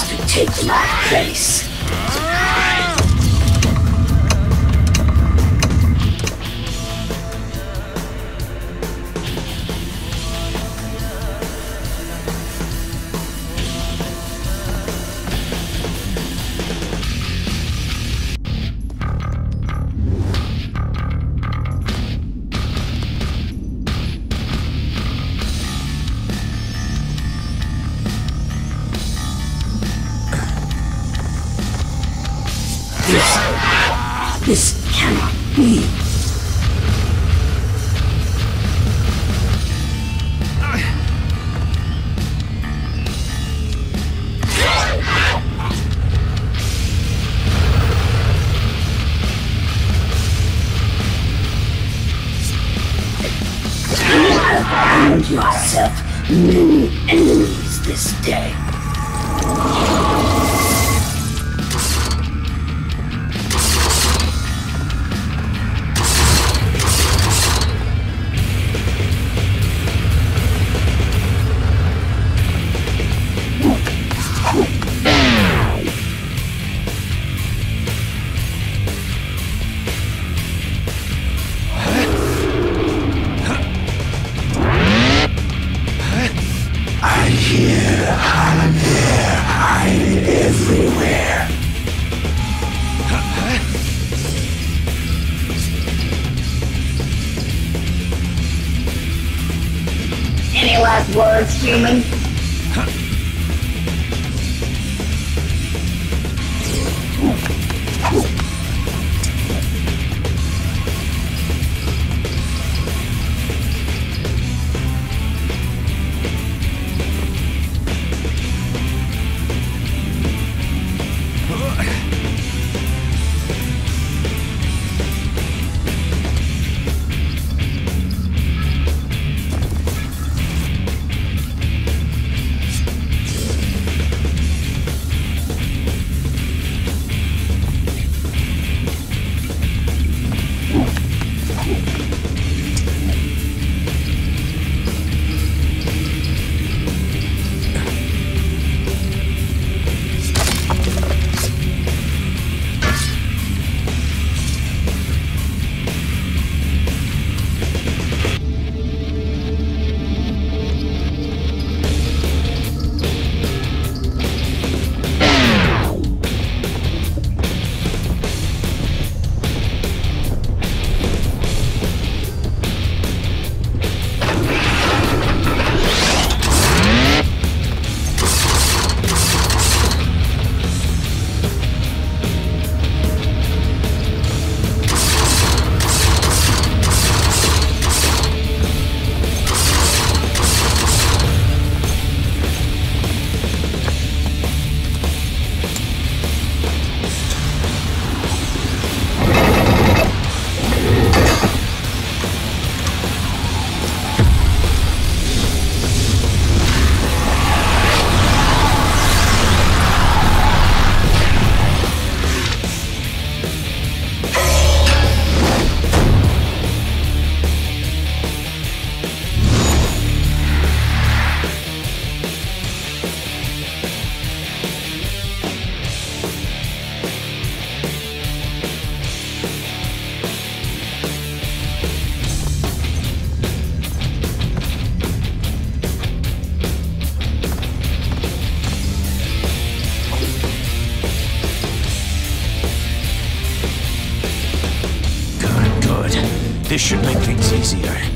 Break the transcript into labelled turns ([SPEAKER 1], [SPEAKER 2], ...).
[SPEAKER 1] to take my place. This, this cannot be. You have earned yourself many enemies this day. Words, human?
[SPEAKER 2] This should make things easier.